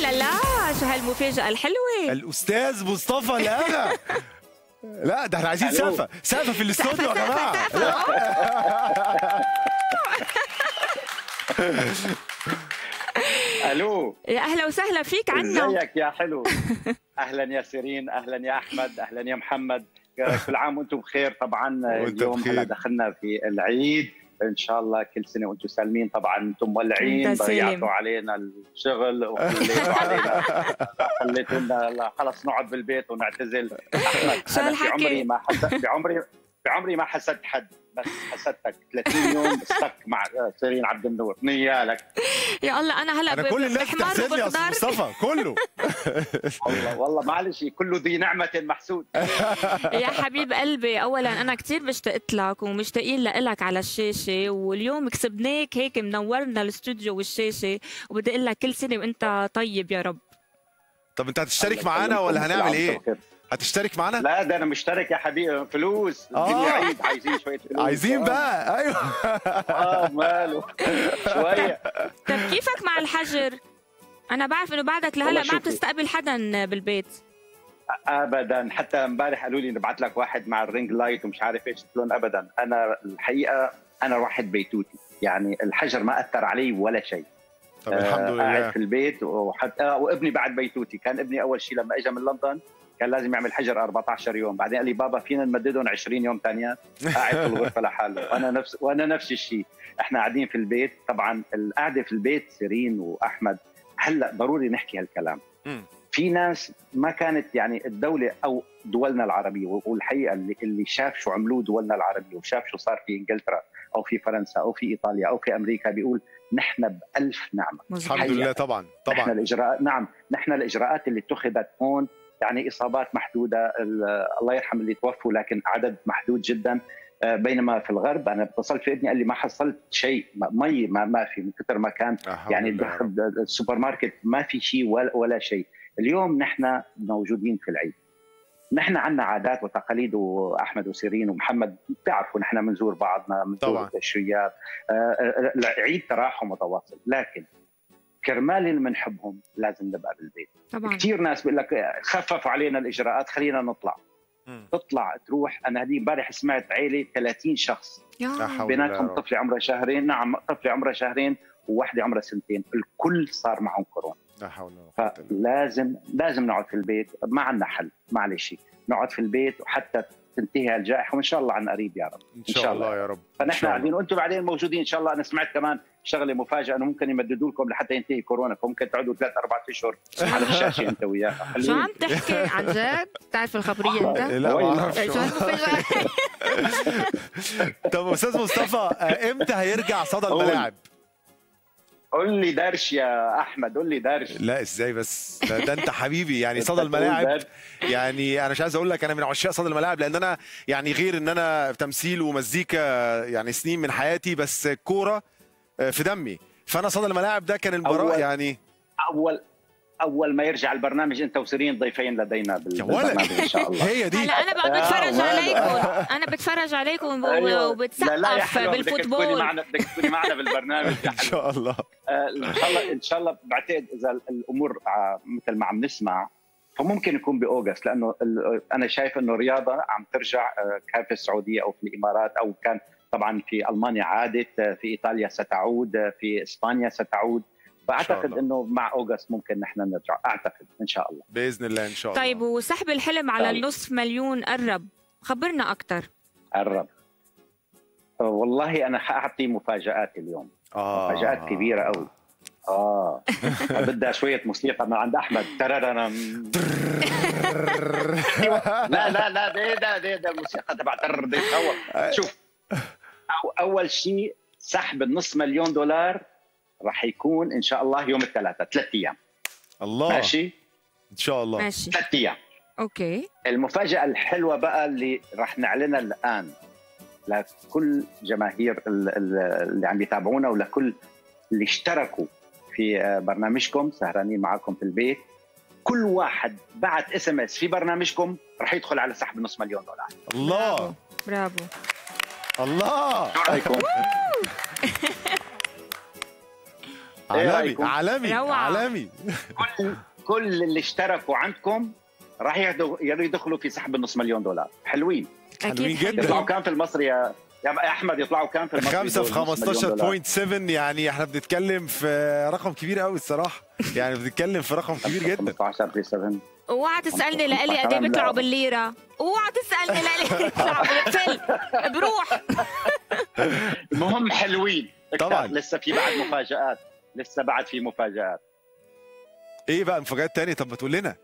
لا لا شو هالمفاجأة الحلوة؟ الأستاذ مصطفى الاغا لا ده إحنا عايزين ألو. سقفة. سقفة في الاستوديو يا جماعة. ألو. يا أهلا وسهلا فيك عنا. إزيك يا حلو؟ أهلا يا سيرين أهلا يا أحمد أهلا يا محمد. كل عام وأنتم بخير طبعا. اليوم. هلا دخلنا في العيد. إن شاء الله كل سنة وأنتم سالمين طبعا أنتم مولعين. ضيعتوا علينا الشغل وخليتوا علينا خليتوا لنا خلص نقعد بالبيت ونعتزل شو هالحكي؟ بعمري ما حسدت بعمري بعمري ما حسدت حد بس حسدتك 30 يوم استك مع سيرين عبد النور. نيالك يا الله أنا هلا أنا ب- كل الناس بتحسد لي يا مصطفى كله. والله والله معلش كله ذي نعمة محسود. يا حبيب قلبي اولا أنا كثير مشتقت لك ومشتاقين لك على الشاشة واليوم كسبناك هيك منورنا الاستوديو والشاشة وبدي أقول لك كل سنة وأنت طيب يا رب. طب أنت هتشترك معانا ولا هنعمل إيه؟ هتشترك معانا؟ لا ده أنا مشترك يا حبيبي. فلوس. آه. الدنيا عيد عايزين شوية فلوس. عايزين آه. بقى. أيوه. آه ماله. شوية. طب كيفك مع الحجر؟ أنا بعرف إنه بعدك لهلا ما عم. تستقبل حدا بالبيت. ابدا. حتى امبارح قالوا لي نبعث لك واحد مع ال ring light ومش عارف إيش. قلت لهم ابدا. أنا الحقيقة أنا واحد بيتوتي. يعني الحجر ما أثر علي ولا شيء. طب الحمد آه، قاعد لله. في البيت وحتى آه وابني بعد بيتوتي. كان ابني أول شيء لما اجى من لندن كان لازم يعمل حجر 14 يوم. بعدين قال لي بابا فينا نمددهم 20 يوم ثانيات قاعد في الغرفة لحاله. وأنا نفس وأنا نفس الشيء. إحنا قاعدين في البيت. طبعا القعدة في البيت سيرين وأحمد. هلأ ضروري نحكي هالكلام. في ناس ما كانت يعني الدولة أو دولنا العربيه والحقيقة اللي, اللي شاف شو عملوه دولنا العربيه وشاف شو صار في إنجلترا أو في فرنسا أو في إيطاليا أو في أمريكا بيقول نحن بألف نعمة. الحمد لله طبعا نحن طبعا الاجراءات نعم نحن الإجراءات اللي اتخذت هون يعني إصابات محدودة ال- الله يرحم اللي توفوا لكن عدد محدود جدا. آه، بينما في الغرب أنا اتصلت في ابني قال لي ما حصلت شيء ما- مي ما, ما في من كثر ما كان يعني. دخل السوبر ماركت ما في شيء ولا, ولا شيء. اليوم نحن موجودين في العيد. نحن عندنا عادات وتقاليد وأحمد وسيرين ومحمد بتعرفوا نحن بنزور بعضنا بنزور. التشريات. آه، آه، العيد تراحم متواصل لكن كرمال اللي بنحبهم لازم نبقى بالبيت. طبعا. كثير ناس بيقول لك خففوا علينا الإجراءات خلينا نطلع. تطلع تروح. أنا هذه امبارح سمعت عيلة 30 شخص. بيناتهم. طفلة عمرها شهرين نعم طفلة عمرها شهرين وواحده عمرها سنتين. الكل صار معهم كورونا. لا حول ولا بالله. فلازم لازم نقعد في البيت. ما عندنا حل معلش نقعد في البيت وحتى تنتهي الجائحه وإن شاء الله عن قريب يا رب إن شاء الله يا رب إن فنحن شاء الله. قاعدين وأنتم بعدين موجودين إن شاء الله أنا سمعت كمان شغلة مفاجأة إنه ممكن يمددوا لكم لحتى ينتهي كورونا فممكن تقعدوا ثلاث أربع أشهر على الشاشه أنت وياها شو عم تحكي عن جد؟ بتعرف الخبرية أنت؟ لا ما؟ طب أستاذ مصطفى آه، إمتى هيرجع صدى. الملاعب؟ قول لي درش يا أحمد قول لي درش لا إزاي بس ده, ده أنت حبيبي يعني صدى الملاعب. يعني أنا مش عايز أقول لك أنا من عشاق صدى الملاعب لأن أنا يعني غير إن أنا تمثيل ومزيكا يعني سنين من حياتي بس الكوره آه، في دمي فأنا صدى الملاعب ده كان المباراة أول- يعني اول أول ما يرجع البرنامج أنت وسيرين ضيفين لدينا. بالبرنامج إن شاء الله هي دي هلا أنا بقعد آه، بتفرج. عليكم أنا بتفرج عليكم أيوة. لا لا يا وبتسقف حلوة، بدك تكوني بالفوتبول معنا بدك تكوني معنا بالبرنامج إن. شاء الله إن شاء الله إن شاء الله بعتقد إذا الأمور ع- مثل ما عم نسمع فممكن يكون بأوغست لأنه أنا شايف إنه الرياضه عم ترجع آه، كان في السعودية أو في الإمارات أو كان طبعا في ألمانيا عادت آه، في إيطاليا ستعود آه، في إسبانيا ستعود. فأعتقد. إنه مع أوغست ممكن نحن نرجع أعتقد إن شاء الله. بإذن الله إن شاء الله. طيب وسحب الحلم على طيب. النصف مليون قرب خبرنا أكثر قرب آه، والله أنا حأعطي مفاجآت اليوم. آه. مفاجات كبيرة قوي آه. بدها شوية موسيقى من عند أحمد. ترررم لا لا لا ده ده ده, ده الموسيقى تبع تر ده يتخوف شوف. أو أول شيء سحب النص مليون دولار راح يكون إن شاء الله يوم الثلاثاء ثلاث أيام. الله. ماشي؟ إن شاء الله. ماشي. ثلاث أيام. أوكي. المفاجأة الحلوة بقى اللي راح نعلنها الآن. لكل جماهير ال- ال- اللي عم يتابعونا ولكل اللي اشتركوا في آه، برنامجكم. سهرانين معكم في البيت. كل واحد بعت SMS في برنامجكم رح يدخل على سحب نص مليون دولار. الله! برافو. الله! شو رأيكم؟ عالمي؟ عالمي. عالمي. كل كل اللي اشتركوا عندكم راح ياخذوا يدخلوا في سحب النص مليون دولار. حلوين. حلوين جداً. يطلعوا كام في المصري يا يا أحمد يطلعوا كام في المصري خمسة في دول نص مليون دولار؟ 15.7 يعني إحنا بنتكلم في رقم كبير قوي الصراحة. يعني بنتكلم في رقم كبير جدا. 15 في 7 اوعى تسألني لألي قد إيه بيطلعوا. بالليرة. اوعى تسألني لألي بيطلعوا بالفل بروح. المهم حلوين. طبعاً. لسه في بعد مفاجآت. لسه بعد في مفاجآت. إيه بقى مفاجآت تاني طب ما تقول لنا.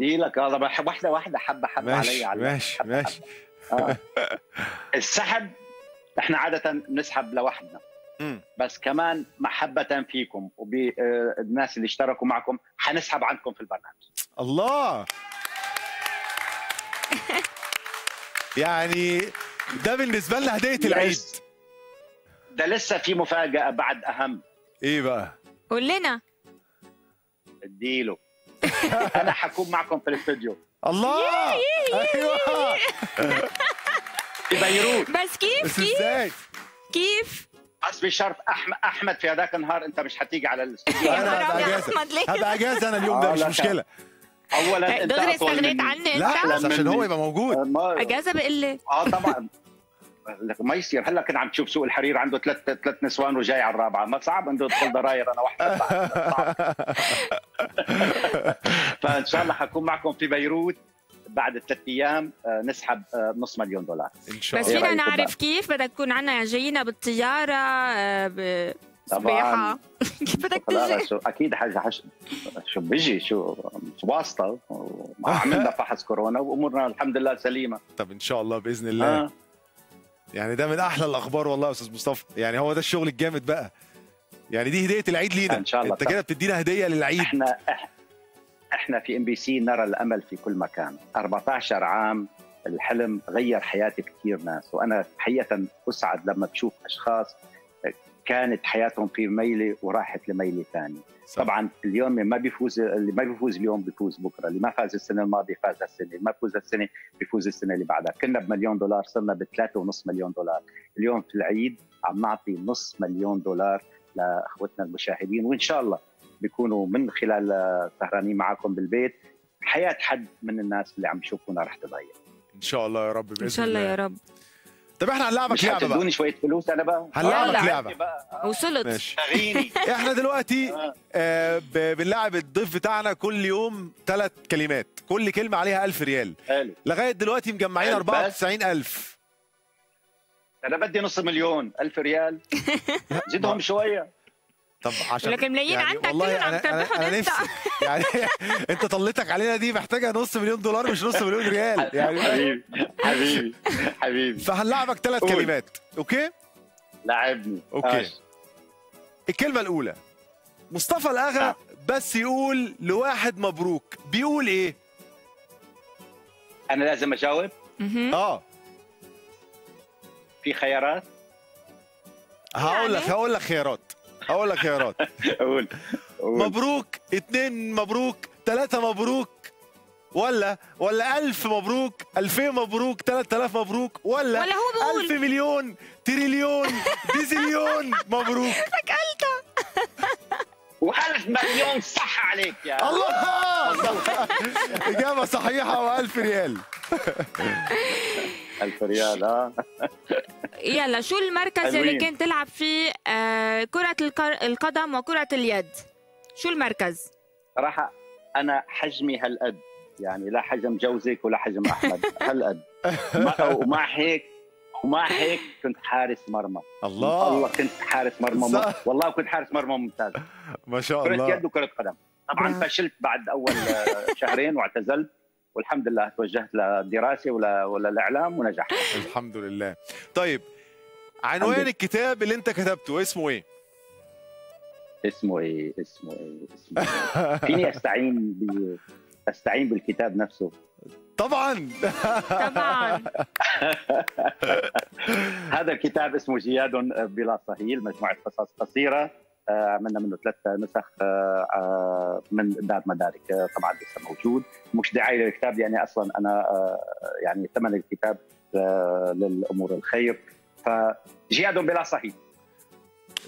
دي لك هذا بحب واحدة واحدة حبة حبة علي ماشي على ماشي ماشي. آه. السحب إحنا عادة بنسحب لوحدنا. بس كمان محبة فيكم وبالناس اللي اشتركوا معكم حنسحب عنكم في البرنامج. الله. يعني ده بالنسبة لنا هدية العيد. ده لسه في مفاجأة بعد أهم. إيه بقى؟ قول لنا. اديله. أنا حكون معكم في الاستوديو. الله! أيوه. في بيروت. بس كيف بس كيف؟ إزاي؟ كيف؟ بس بشرط أحمد أحمد في هذاك النهار أنت مش حتيجي على الاستوديو. يا أنا أحمد ليه؟ هبقى أجازة أنا اليوم ده آه، مش لا، مشكلة. أولا أنت دغري استغنيت. عني لا انت بس عشان هو يبقى موجود. ما أجازة بقلي آه طبعا. لك ما يصير. هلا كنت عم تشوف سوق الحرير عنده ثلاث ثلاث نسوان وجاي على الرابعة. ما صعب عنده يدخل ضراير أنا واحد صعب. فإن شاء الله حكون معكم في بيروت بعد ثلاث أيام آه، نسحب آه، نص مليون دولار. إن شاء بس الله. فينا رأيكم نعرف كيف بدك تكون عنا جايين بالطيارة آه، بسباحه كيف بدك تجي؟ شو أكيد حاجة حش... شو بيجي شو واسطة. وما عملنا فحص كورونا وأمورنا الحمد لله سليمة. طب إن شاء الله بإذن الله. آه. يعني ده من أحلى الأخبار والله يا أستاذ مصطفى. يعني هو ده الشغل الجامد بقى. يعني دي هدية العيد لينا. إن شاء الله. أنت كده بتدينا هدية للعيد. إحنا إحنا في إم بي سي نرى الأمل في كل مكان. 14 عام الحلم غير حياه كثير ناس. وأنا حقيقة أسعد لما بشوف أشخاص كانت حياتهم في ميله وراحت لميله ثانية صح. طبعا اليوم ما بيفوز اللي ما بيفوز اليوم بيفوز بكرة اللي ما فاز السنة الماضية فاز السنة اللي ما فوز السنة بيفوز السنة اللي بعدها. كنا بمليون دولار صرنا بثلاثة ونص مليون دولار. اليوم في العيد عم نعطي نص مليون دولار لأخوتنا المشاهدين وإن شاء الله بيكونوا من خلال آه، سهرانين معكم بالبيت. حياة حد من الناس اللي عم بيشوفونا رح تتغير. إن شاء الله يا رب بإذن إن شاء الله. يا رب. طب إحنا هنلعبك مش لعبة بقى. حتدوني شوية فلوس أنا بقى؟ هنلعبك. لعبة. بقى وصلت إحنا دلوقتي آه. آه بنلعب الضيف بتاعنا كل يوم ثلاث كلمات. كل كلمة عليها 1000 ريال. حلو. لغاية دلوقتي مجمعين ألف بس؟ 94000 أنا بدي نص مليون. ألف ريال. زدهم شوية. طب عشان لك الملايين عندك والله أنا- أنا- أنا. نفسي يعني أنت طلتك علينا دي محتاجة نص مليون دولار مش نص مليون ريال يعني حبيبي حبيبي حبيبي فهنلعبك ثلاث. كلمات OK لعبني OK. ماشي. الكلمة الأولى مصطفى الأغا آه. بس يقول لواحد مبروك بيقول إيه أنا لازم أجاوب. آه في خيارات هقول لك يعني؟ هقول لك خيارات هقول لك خيارات قول قول. مبروك اتنين مبروك تلاتة مبروك ولا ولا ألف مبروك ألفين مبروك تلات آلاف مبروك ولا ولا هو بقول. ألف مليون تريليون ديزليون مبروك. وألف مليون صح عليك يا الله! إجابة صحيحة وألف ريال. ألف ريال آه. يلا شو المركز اللي. كنت تلعب فيه آه كرة القدم وكرة اليد؟ شو المركز؟ صراحة أنا حجمي هالقد يعني لا حجم جوزك ولا حجم أحمد هالقد. ما- ومع هيك ومع هيك كنت حارس مرمى. الله. الله كنت حارس مرمى م... والله كنت حارس مرمى ممتاز. ما شاء كرة الله. يد وكرة قدم. طبعا. فشلت بعد أول آه، شهرين واعتزلت. والحمد لله توجهت للدراسة ولا ولا الإعلام ونجحت. الحمد لله. طيب عنوان. الكتاب اللي أنت كتبته اسمه إيه؟ اسمه إيه؟ اسمه إيه؟ اسمه إيه؟ فيني أستعين ب... أستعين بالكتاب نفسه؟ طبعا. طبعا. هذا الكتاب اسمه جياد بلا صهيل مجموعة قصص قصيرة. آه، عملنا منه ثلاث نسخ آه، آه، من دار مدارك آه، طبعا لسه موجود. مش دعاية للكتاب لأني أصلا أنا آه، يعني ثمن الكتاب آه، للأمور الخير. فجياد بلا صهيل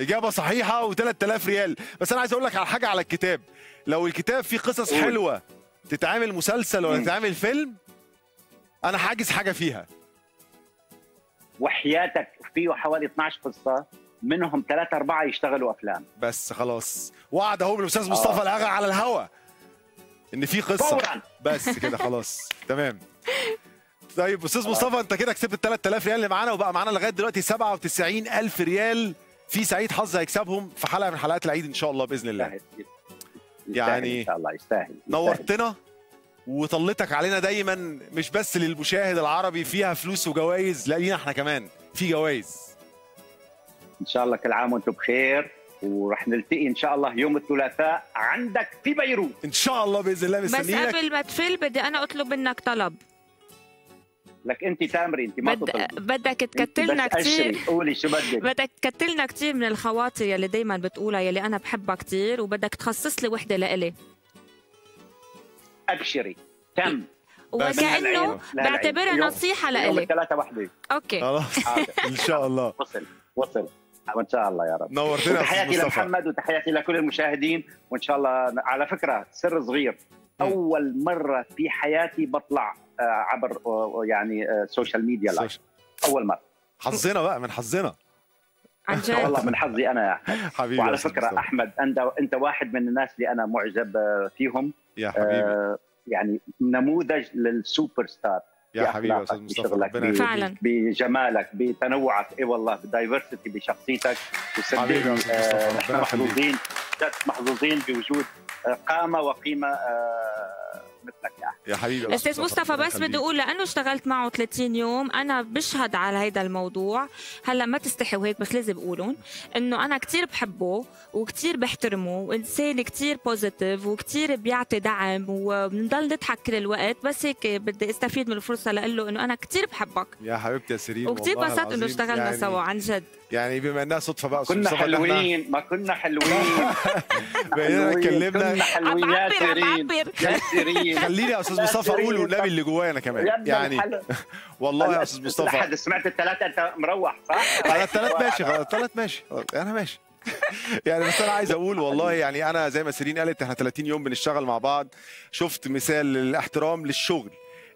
إجابة صحيحة و3000 ريال. بس أنا عايز أقول لك على حاجة على الكتاب. لو الكتاب فيه قصص. حلوة تتعمل مسلسل ولا مم. تتعمل فيلم أنا حاجز حاجة فيها. وحياتك فيه حوالي 12 قصة. منهم ثلاثة أربعة يشتغلوا أفلام. بس خلاص. وعد أهو من الاستاذ مصطفى الاغا على الهوا. إن في قصة. فورا. بس كده خلاص. تمام. طيب أستاذ مصطفى أنت كده كسبت ال 3000 ريال اللي معانا وبقى معانا لغاية دلوقتي 97000 ريال في سعيد حظ هيكسبهم في حلقة من حلقات العيد إن شاء الله بإذن الله. يستاهل يستاهل يعني إن شاء الله يستاهل يستاهل. نورتنا وطلتك علينا دايما مش بس للمشاهد العربي فيها فلوس وجوائز لا لينا إحنا كمان في جوائز. إن شاء الله كل عام وأنتم بخير ورح نلتقي إن شاء الله يوم الثلاثاء عندك في بيروت. إن شاء الله بإذن الله بس قبل ما تفل بدي أنا أطلب منك طلب. لك أنت تامري أنت ما بد... بدك تكتلنا كثير. قولي شو بدك. بدك تكتلنا كثير من الخواطر يلي دايما بتقولها يلي أنا بحبها كثير وبدك تخصص لي وحدة لإلي. أبشري. تم. وكأنه بعتبرها. يوم- نصيحة يوم لإلي. الثلاثة وحدة. أوكي. إن شاء الله. وصل وصل. وإن شاء الله يا رب. نورتنا مصطفى. لمحمد وتحياتي لكل المشاهدين وإن شاء الله على فكرة سر صغير. أول مرة في حياتي بطلع آه، عبر آه، يعني آه، social media live أول مرة. حظنا بقى من حظنا. عن جد. والله من حظي أنا يا أحمد. حبيبي وعلى فكرة مصطفى. أحمد أنت أنت واحد من الناس اللي أنا معجب آه، فيهم. يا حبيبي. آه، يعني نموذج للسوبر ستار. يا حبيبي يا أستاذ مصطفى بشغلك، ربنا. فعلا بجمالك بتنوعك إي والله بدايفرسيتي بشخصيتك وصدقني آه، ربنا نحن يخليك. محظوظين جد محظوظين بوجود آه، قامة وقيمة آه، مثلك يا أحمد. يا حبيبي أستاذ مصطفى بس بدي. أقول لأنه اشتغلت معه 30 يوم أنا بشهد على هيدا الموضوع هلأ ما تستحي وهيك بس لازم أقولهم إنه أنا كتير بحبه وكتير بحترمه وانسان كتير positive وكتير بيعطي دعم وبنضل نضحك كل الوقت بس هيك بدي أستفيد من الفرصة لاقول له إنه أنا كتير بحبك يا حبيبتي يا سيرين والله انبسطت إنه اشتغلنا يعني سوا عن جد يعني بما إنها صدفة بقى كنا حلوين ما كنا حلوين. بقينا حلوين، اتكلمنا. كنا عم سيرين بعبر. يا سيرين. خليني يا أستاذ مصطفى أقول. والنبي اللي جوايا أنا كمان. يعني. والله يا أستاذ مصطفى. لحد سمعت الثلاثة؟ أنت مروح صح؟ على الثلاث ماشي على الثلاث ماشي. أنا ماشي. يعني بس أنا عايز أقول والله يعني أنا زي ما سيرين قالت إحنا 30 يوم بنشتغل مع بعض. شفت مثال للاحترام للشغل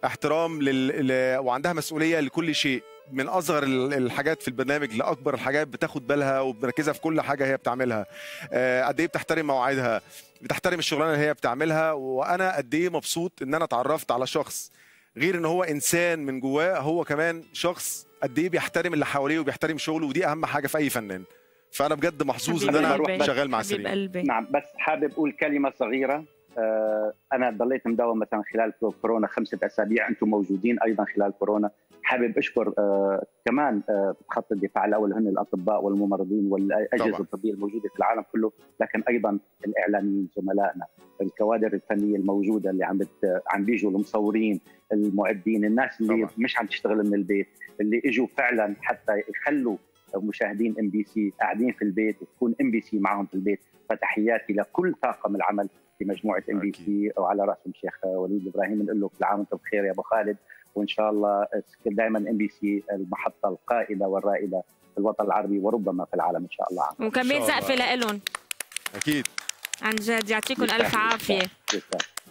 احترام لل... ل... وعندها مسؤولية لكل شيء. من أصغر ال- الحاجات في البرنامج لأكبر الحاجات بتاخد بالها ومركزه في كل حاجة هي بتعملها. آه، قد إيه بتحترم مواعيدها؟ بتحترم الشغلانة اللي هي بتعملها وأنا قد إيه مبسوط إن أنا اتعرفت على شخص غير إن هو إنسان من جواه هو كمان شخص قد إيه بيحترم اللي حواليه وبيحترم شغله ودي أهم حاجة في أي فنان. فأنا بجد محظوظ إن أنا. شغال مع قلبي. نعم بس حابب أقول كلمة صغيرة. أنا ضليت مداوم مثلا خلال كورونا خمسة أسابيع أنتم موجودين أيضا خلال كورونا حابب أشكر آه، كمان آه، خط الدفاع الأول هن الأطباء والممرضين والأجهزة. الطبية الموجودة في العالم كله لكن أيضا الإعلاميين زملائنا الكوادر الفنية الموجودة اللي عم بت... عم بيجوا المصورين المعدين الناس اللي طبعاً. مش عم تشتغل من البيت اللي إجوا فعلا حتى يخلوا مشاهدين إم بي سي قاعدين في البيت وتكون إم بي سي معهم في البيت فتحياتي لكل طاقم العمل في مجموعة ام بي سي وعلى رأسهم الشيخ وليد إبراهيم نقول له كل عام وانت بخير يا أبو خالد. وإن شاء الله دائما ام بي سي المحطة القائدة والرائدة في الوطن العربي وربما في العالم إن شاء الله. وكمان شاء زقفه الله. لإلهم. أكيد. عن جد يعطيكم ألف عافية.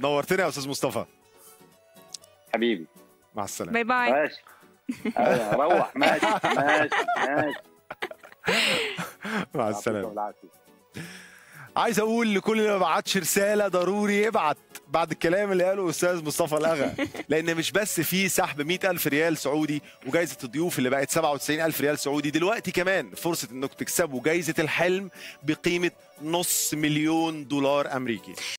نورتنا يا أستاذ مصطفى. حبيبي. مع السلامة. bye bye. ماشي. آه، روح. ماشي. ماشي. ماشي. مع يعطيكم السلامة. عايز أقول لكل اللي ما بعتش رساله ضروري يبعت بعد الكلام اللي قاله أستاذ مصطفى الاغا لأن مش بس في سحب 100000 ريال سعودي وجائزه الضيوف اللي بقت 97000 ريال سعودي دلوقتي كمان فرصة انكم تكسبوا جائزه الحلم بقيمة نص مليون دولار أمريكي.